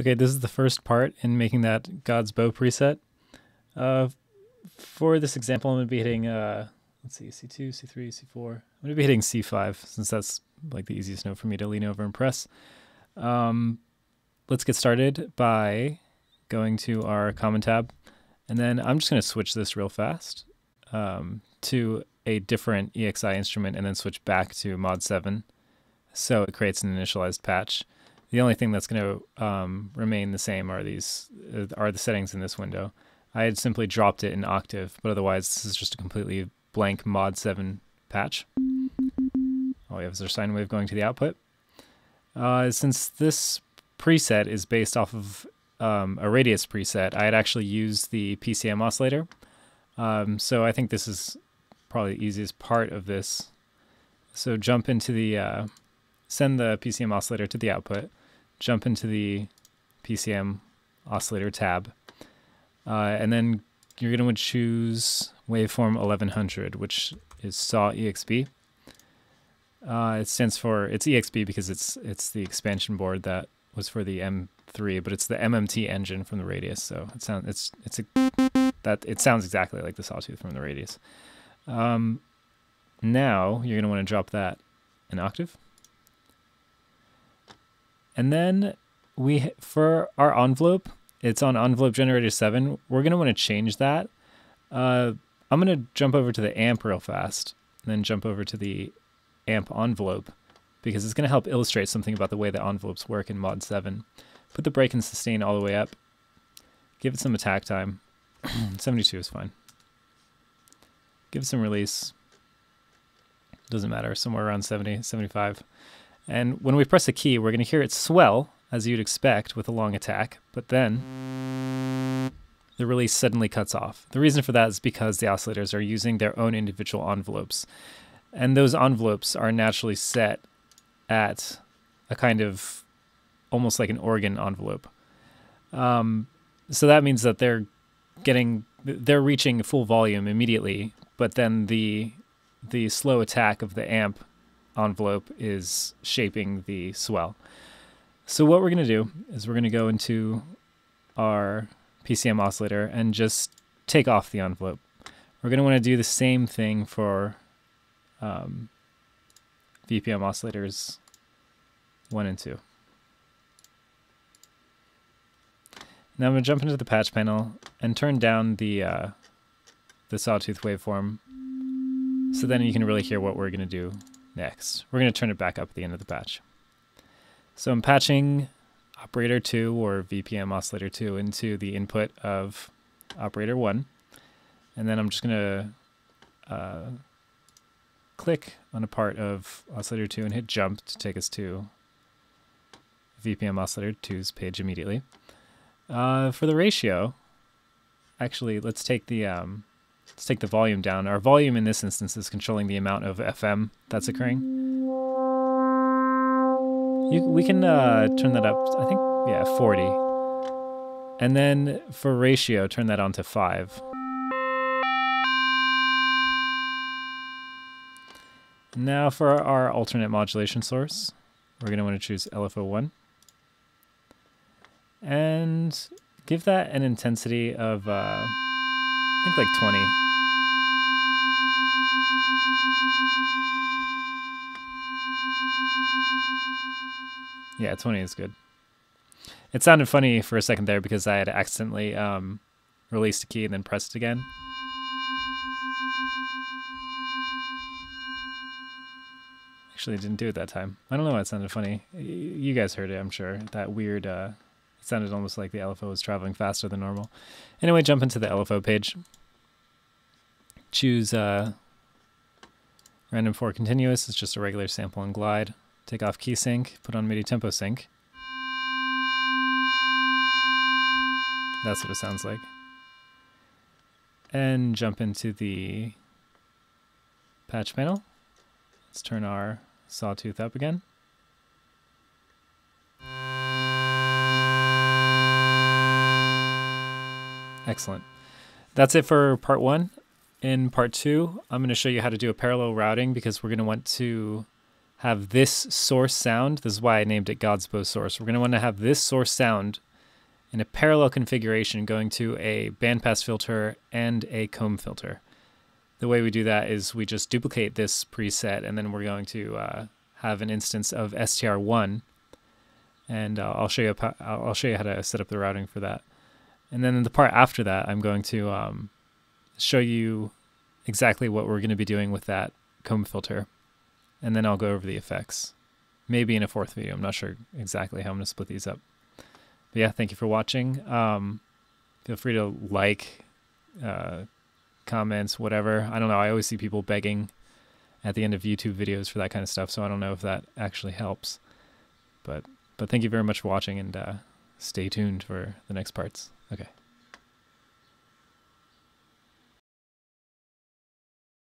Okay, this is the first part in making that God's Bow preset. Uh, for this example, I'm going to be hitting, uh, let's see, C2, C3, C4. I'm going to be hitting C5 since that's like the easiest note for me to lean over and press. Um, let's get started by going to our common tab. And then I'm just going to switch this real fast um, to a different EXI instrument and then switch back to mod 7. So it creates an initialized patch. The only thing that's going to um, remain the same are these uh, are the settings in this window. I had simply dropped it in Octave, but otherwise this is just a completely blank mod 7 patch. All we have is our sine wave going to the output. Uh, since this preset is based off of um, a Radias preset, I had actually used the PCM oscillator. Um, so I think this is probably the easiest part of this. So jump into the, uh, send the PCM oscillator to the output jump into the PCM oscillator tab, uh, and then you're going to choose waveform 1100, which is SAW EXP. Uh, it stands for it's EXP because it's it's the expansion board that was for the M3, but it's the MMT engine from the Radias. So it sounds it's it's a, that it sounds exactly like the sawtooth from the Radias. Um, now you're going to want to drop that an octave. And then we for our envelope, it's on envelope generator 7. We're going to want to change that. Uh, I'm going to jump over to the amp real fast, and then jump over to the amp envelope, because it's going to help illustrate something about the way the envelopes work in Mod 7. Put the break and sustain all the way up. Give it some attack time. 72 is fine. Give it some release. Doesn't matter, somewhere around 70, 75. And when we press a key, we're going to hear it swell, as you'd expect with a long attack, but then the release suddenly cuts off. The reason for that is because the oscillators are using their own individual envelopes. And those envelopes are naturally set at a kind of almost like an organ envelope. Um, so that means that they're getting they're reaching full volume immediately, but then the the slow attack of the amp envelope is shaping the swell. So what we're going to do is we're going to go into our PCM oscillator and just take off the envelope. We're going to want to do the same thing for um, VPM oscillators 1 and 2. Now I'm going to jump into the patch panel and turn down the uh, the sawtooth waveform so then you can really hear what we're going to do next. We're going to turn it back up at the end of the patch. So I'm patching operator 2 or VPM oscillator 2 into the input of operator 1. And then I'm just going to uh, click on a part of oscillator 2 and hit jump to take us to VPM oscillator 2's page immediately. Uh, for the ratio, actually, let's take the um, Let's take the volume down. Our volume in this instance is controlling the amount of FM that's occurring. You, we can uh, turn that up, I think, yeah, 40. And then for ratio, turn that on to 5. Now for our alternate modulation source, we're going to want to choose LFO1. And give that an intensity of, uh, think like 20. Yeah, 20 is good. It sounded funny for a second there because I had accidentally um, released a key and then pressed it again. Actually, I didn't do it that time. I don't know why it sounded funny. You guys heard it, I'm sure. That weird, uh, sounded almost like the LFO was traveling faster than normal. Anyway, jump into the LFO page. Choose uh, random 4 continuous. It's just a regular sample and glide. Take off key sync, put on MIDI tempo sync. That's what it sounds like. And jump into the patch panel. Let's turn our sawtooth up again. Excellent. That's it for part one. In part two, I'm going to show you how to do a parallel routing because we're going to want to have this source sound. This is why I named it God's Bow source. We're going to want to have this source sound in a parallel configuration going to a bandpass filter and a comb filter. The way we do that is we just duplicate this preset and then we're going to uh, have an instance of str1 and uh, I'll show you I'll show you how to set up the routing for that. And then in the part after that, I'm going to um, show you exactly what we're going to be doing with that comb filter. And then I'll go over the effects. Maybe in a fourth video. I'm not sure exactly how I'm going to split these up. But yeah, thank you for watching. Um, feel free to like, uh, comments, whatever. I don't know. I always see people begging at the end of YouTube videos for that kind of stuff. So I don't know if that actually helps. But but thank you very much for watching and uh, stay tuned for the next parts. Okay.